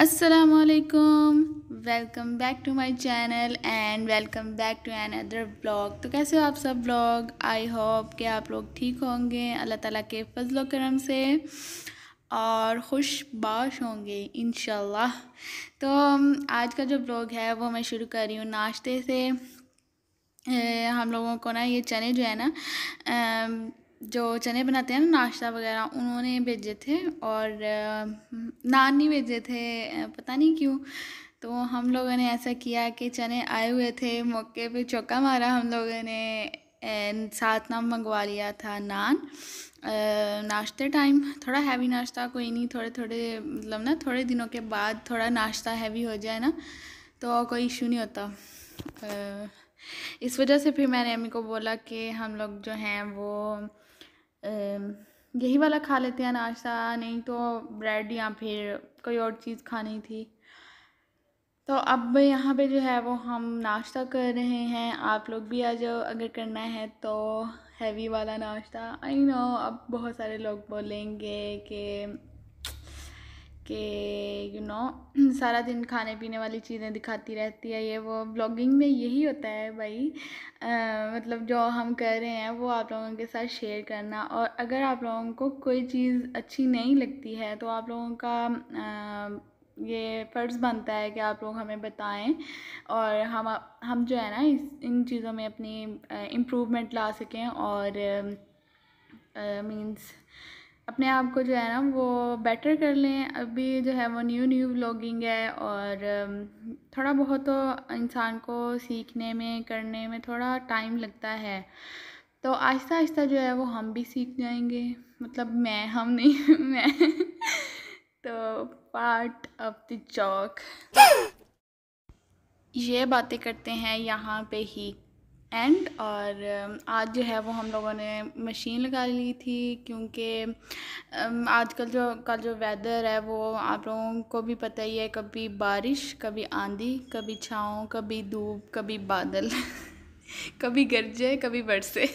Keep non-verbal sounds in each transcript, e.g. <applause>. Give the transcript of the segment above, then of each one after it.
असलकुम welcome back to my channel and welcome back to another blog तो कैसे हो आप सब ब्लॉग आई होप कि आप लोग ठीक होंगे, अल्लाह ताला के फजल करम से, और खुश बाश होंगे इन तो आज का जो ब्लॉग है, वो मैं शुरू कर रही हूँ नाश्ते से। हम लोगों को ना ये चने जो है ना जो चने बनाते हैं ना नाश्ता वगैरह उन्होंने भेजे थे और नान नहीं भेजे थे पता नहीं क्यों। तो हम लोगों ने ऐसा किया कि चने आए हुए थे मौके पे चौका मारा हम लोगों ने साथ नाम मंगवा लिया था नान। नाश्ते टाइम थोड़ा हैवी नाश्ता कोई नहीं थोड़े थोड़े मतलब ना थोड़े दिनों के बाद थोड़ा नाश्ता हैवी हो जाए ना तो कोई इशू नहीं होता। आ, इस वजह से फिर मैंने अम्मी को बोला कि हम लोग जो हैं वो यही वाला खा लेते हैं नाश्ता, नहीं तो ब्रेड या फिर कोई और चीज़ खानी थी। तो अब यहाँ पे जो है वो हम नाश्ता कर रहे हैं। आप लोग भी आ जाओ अगर करना है तो हैवी वाला नाश्ता। आई नो अब बहुत सारे लोग बोलेंगे कि कि यू नो सारा दिन खाने पीने वाली चीज़ें दिखाती रहती है। ये वो ब्लॉगिंग में यही होता है भाई। आ, मतलब जो हम कर रहे हैं वो आप लोगों के साथ शेयर करना। और अगर आप लोगों को कोई चीज़ अच्छी नहीं लगती है तो आप लोगों का आ, ये फ़र्ज़ बनता है कि आप लोग हमें बताएँ। और हम हम जो है ना इस इन चीज़ों में अपनी इम्प्रूवमेंट ला सकें। और मींस अपने आप को जो है ना, वो बेटर कर लें। अभी जो है वो न्यू न्यू ब्लॉगिंग है और थोड़ा बहुत तो इंसान को सीखने में, करने में थोड़ा टाइम लगता है। तो आहिस्ता आहिस्ता जो है वो हम भी सीख जाएँगे। मतलब मैं, हम नहीं, <laughs> मैं। तो पार्ट ऑफ़ द चौक ये बातें करते हैं यहाँ पे ही। एंड और आज जो है वो हम लोगों ने मशीन लगा ली थी क्योंकि आजकल जो का जो वेदर है वो आप लोगों को भी पता ही है कभी बारिश कभी आंधी कभी छाँव कभी धूप कभी बादल <laughs> कभी गरजे कभी बरसे। <laughs>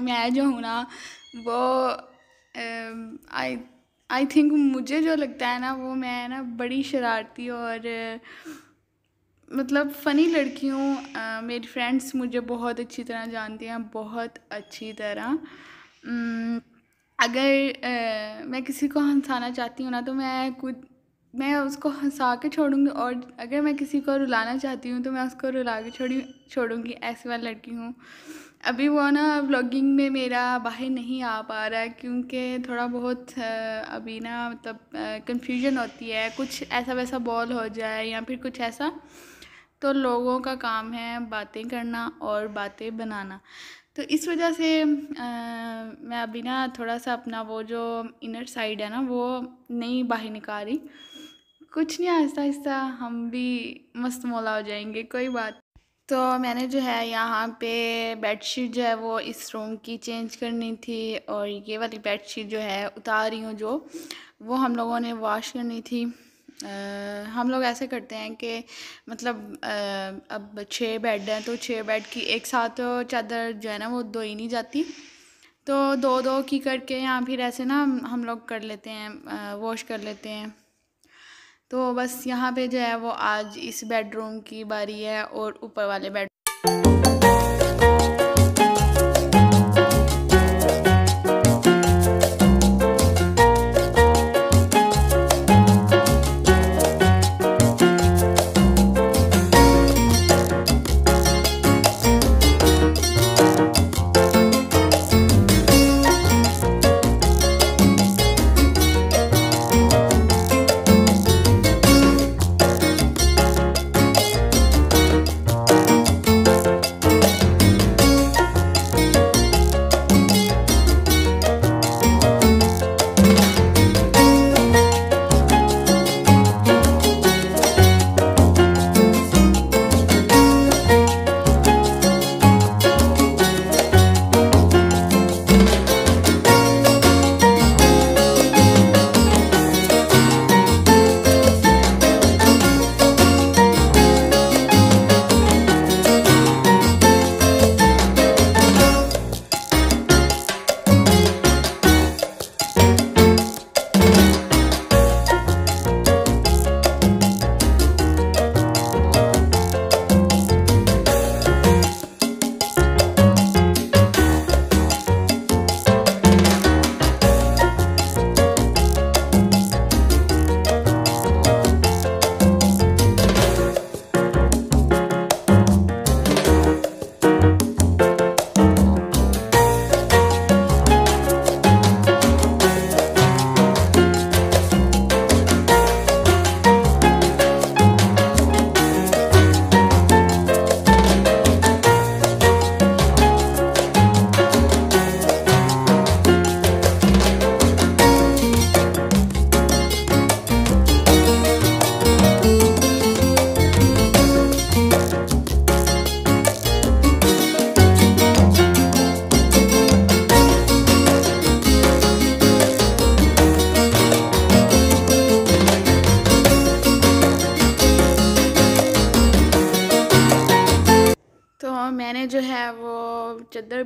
मैं जो हूँ ना वो आई आई थिंक मुझे जो लगता है ना, वो मैं ना बड़ी शरारती और मतलब फ़नी लड़की हूँ। मेरी फ्रेंड्स मुझे बहुत अच्छी तरह जानती हैं, बहुत अच्छी तरह। अगर मैं किसी को हंसाना चाहती हूँ ना तो मैं कुछ मैं उसको हंसा के छोड़ूँगी और अगर मैं किसी को रुलाना चाहती हूँ तो मैं उसको रुला के छोड़ी, छोड़ूँगी, ऐसी वाली लड़की हूँ। अभी वो ना व्लॉगिंग में मेरा बाहर नहीं आ पा रहा है क्योंकि थोड़ा बहुत अभी ना मतलब कन्फ्यूज़न होती है। कुछ ऐसा वैसा बॉल हो जाए या फिर कुछ ऐसा तो लोगों का काम है बातें करना और बातें बनाना। तो इस वजह से आ, मैं अभी ना थोड़ा सा अपना वो जो इनर साइड है ना वो नहीं बाहर निकाल रही। कुछ नहीं आहिस्ता आहिस्ता हम भी मस्त मौला हो जाएँगे कोई बात तो मैंने जो है यहाँ पे बेडशीट जो है वो इस रूम की चेंज करनी थी और ये वाली बेडशीट जो है उतार रही हूँ जो वो हम लोगों ने वॉश करनी थी। आ, हम लोग ऐसे करते हैं कि मतलब आ, अब छः बेड हैं तो छः बेड की एक साथ चादर जो है ना वो दो ही नहीं जाती। तो दो दो की करके या फिर ऐसे ना हम लोग कर लेते हैं वॉश कर लेते हैं। तो बस यहाँ पे जो है वो आज इस बेडरूम की बारी है और ऊपर वाले बेड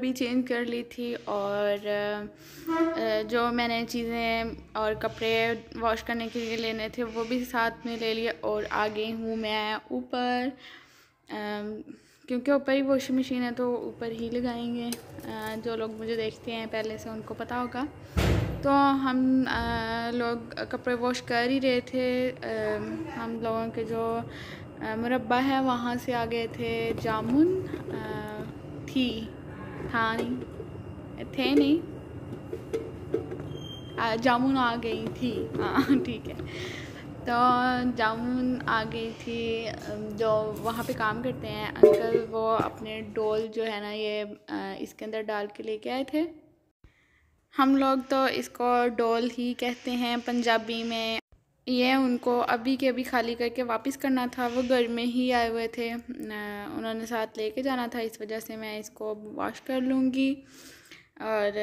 भी चेंज कर ली थी और जो मैंने चीज़ें और कपड़े वॉश करने के लिए लेने थे, वो भी साथ में ले लिए और आ गई हूँ मैं ऊपर। क्योंकि ऊपर ही वॉशिंग मशीन है तो ऊपर ही लगाएँगे। जो लोग मुझे देखते हैं पहले से उनको पता होगा। तो हम लोग कपड़े वॉश कर ही रहे थे। हम लोगों के जो मुरबा है वहाँ से आ गए थे जामुन थी। था नहीं थे नहीं। जामुन आ गई थी। हाँ ठीक है। तो जामुन आ गई थी जो वहाँ पे काम करते हैं। अंकल वो अपने डोल जो है ना ये इसके अंदर डाल के लेके आए थे। हम लोग तो इसको डोल ही कहते हैं पंजाबी में। ये उनको अभी के अभी खाली करके वापस करना था। वो घर में ही आए हुए थे। उन्होंने साथ लेके जाना था। इस वजह से मैं इसको वॉश कर लूँगी और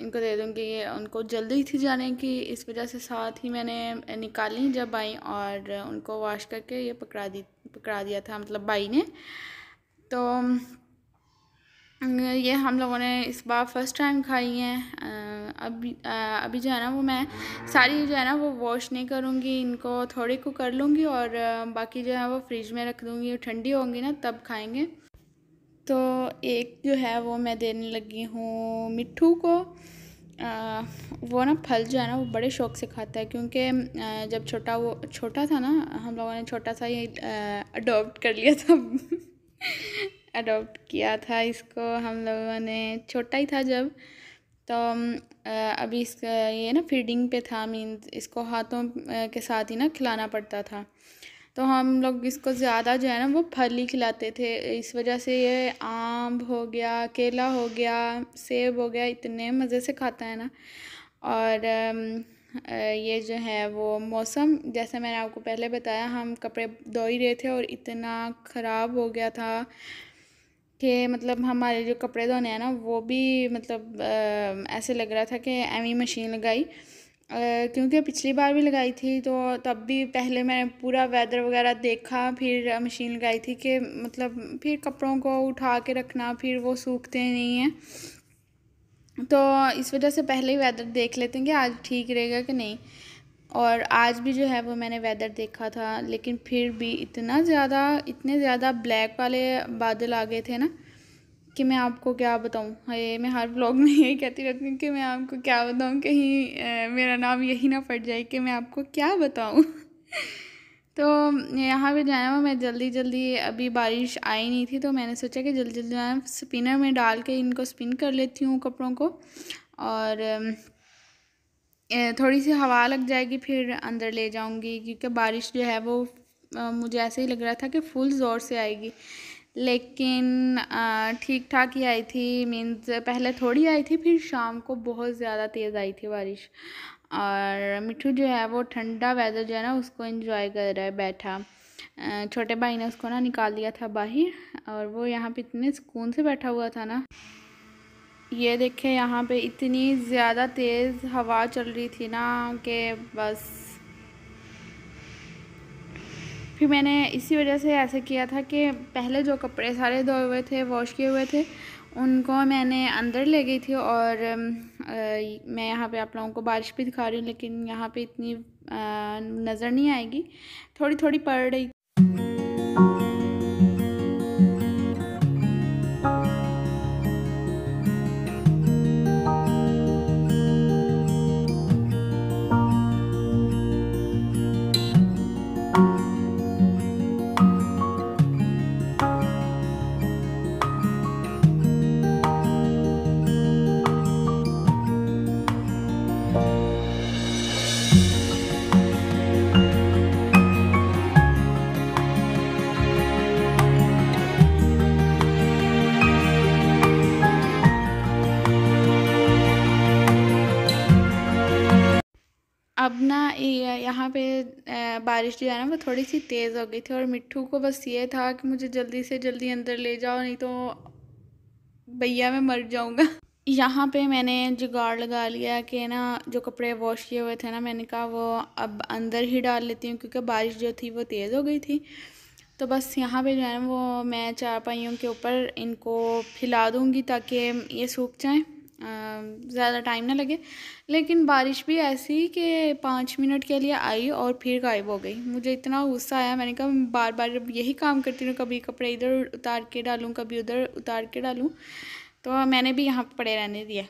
इनको दे दूँगी। उनको जल्दी थी जाने की इस वजह से साथ ही मैंने निकाली जब आई और उनको वॉश करके ये पकड़ा दी, पकड़ा दिया था। मतलब भाई ने। तो ये हम लोगों ने इस बार फ़र्स्ट टाइम खाई हैं। अभी अभी जो है ना वो मैं सारी जो है ना वो वॉश नहीं करूँगी इनको थोड़ी को कर लूँगी और बाकी जो है वो फ्रिज में रख दूँगी। ठंडी होंगी ना तब खाएँगे। तो एक जो है वो मैं देने लगी हूँ मिट्ठू को। आ, वो ना फल जो है ना वो बड़े शौक से खाता है क्योंकि जब छोटा वो छोटा था ना हम लोगों ने छोटा सा ये अडोप्ट कर लिया था। <laughs> अडॉप्ट किया था, इसको हम लोगों ने, छोटा ही था जब। तो अभी इसका ये ना फीडिंग पे था मीन इसको हाथों के साथ ही ना खिलाना पड़ता था। तो हम लोग इसको ज़्यादा जो है ना, वो फल ही खिलाते थे। इस वजह से ये आम हो गया, केला हो गया, सेब हो गया, इतने मज़े से खाता है ना। और ये जो है वो मौसम, जैसे मैंने आपको पहले बताया, हम कपड़े धो ही रहे थे और इतना ख़राब हो गया था। कि मतलब हमारे जो कपड़े धोने हैं ना, वो भी मतलब ऐसे लग रहा था कि एमी मशीन लगाई। क्योंकि पिछली बार भी लगाई थी तो तब भी पहले मैंने पूरा वेदर वगैरह देखा, फिर मशीन लगाई थी कि मतलब फिर कपड़ों को उठा के रखना, फिर वो सूखते नहीं हैं। तो इस वजह से पहले ही वेदर देख लेते हैं कि आज ठीक रहेगा कि नहीं। और आज भी जो है वो मैंने वेदर देखा था, लेकिन फिर भी इतना ज़्यादा, इतने ज़्यादा ब्लैक वाले बादल आ गए थे ना कि मैं आपको क्या बताऊँ। ये मैं हर ब्लॉग में यही कहती रहती हूँ कि मैं आपको क्या बताऊँ, कहीं मेरा नाम यही ना पड़ जाए कि मैं आपको क्या बताऊँ। <laughs> तो यहाँ पे जाना हुआ मैं जल्दी जल्दी, अभी बारिश आई नहीं थी तो मैंने सोचा कि जल्दी जल्दी स्पिनर में डाल के इनको स्पिन कर लेती हूँ कपड़ों को और थोड़ी सी हवा लग जाएगी, फिर अंदर ले जाऊँगी, क्योंकि बारिश जो है वो मुझे ऐसे ही लग रहा था कि फुल ज़ोर से आएगी। लेकिन ठीक ठाक ही आई थी मीन्स पहले थोड़ी आई थी, फिर शाम को बहुत ज़्यादा तेज़ आई थी बारिश। और मिठू जो है वो ठंडा वेदर जो है ना, उसको इन्जॉय कर रहा है बैठा। छोटे भाई ने उसको ना निकाल दिया था बाहर, और वो यहाँ पे इतने सुकून से बैठा हुआ था ना। ये देखें यहाँ पे इतनी ज़्यादा तेज़ हवा चल रही थी ना कि बस। फिर मैंने इसी वजह से ऐसे किया था कि पहले जो कपड़े सारे धोए हुए थे वॉश किए हुए थे उनको मैंने अंदर ले गई थी और आ, मैं यहाँ पे आप लोगों को बारिश भी दिखा रही हूँ लेकिन यहाँ पे इतनी नज़र नहीं आएगी। थोड़ी थोड़ी पड़ रही अब ना यहाँ पे बारिश जो है ना, वो थोड़ी सी तेज़ हो गई थी और मिट्ठू को बस ये था कि मुझे जल्दी से जल्दी अंदर ले जाओ, नहीं तो भैया मैं मर जाऊँगा। यहाँ पे मैंने जुगाड़ लगा लिया कि ना, जो कपड़े वॉश किए हुए थे ना, मैंने कहा वो अब अंदर ही डाल लेती हूँ क्योंकि बारिश जो थी वो तेज़ हो गई थी। तो बस यहाँ पे जो है ना, वो मैं चारपाइयों के ऊपर इनको फैला दूँगी ताकि ये सूख जाएँ। ज़्यादा टाइम ना लगे। लेकिन बारिश भी ऐसी कि पाँच मिनट के लिए आई और फिर गायब हो गई। मुझे इतना गुस्सा आया। मैंने कहा बार बार यही काम करती हूँ कभी कपड़े इधर उतार के डालूँ, कभी उधर उतार के डालूँ तो मैंने भी यहाँ पड़े रहने दिया।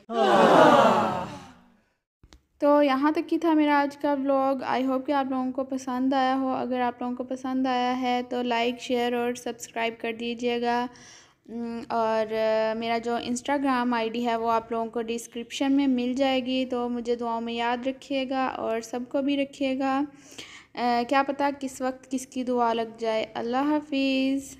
तो यहाँ तक ही था मेरा आज का व्लॉग आई होप कि आप लोगों को पसंद आया हो। अगर आप लोगों को पसंद आया है तो लाइक शेयर और सब्सक्राइब कर दीजिएगा। और मेरा जो इंस्टाग्राम आईडी है वो आप लोगों को डिस्क्रिप्शन में मिल जाएगी तो मुझे दुआओं में याद रखिएगा और सबको भी रखिएगा। क्या पता किस वक्त किसकी दुआ लग जाए। अल्लाह हाफिज़।